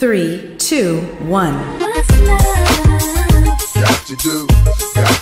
three, two, one. Got to do, got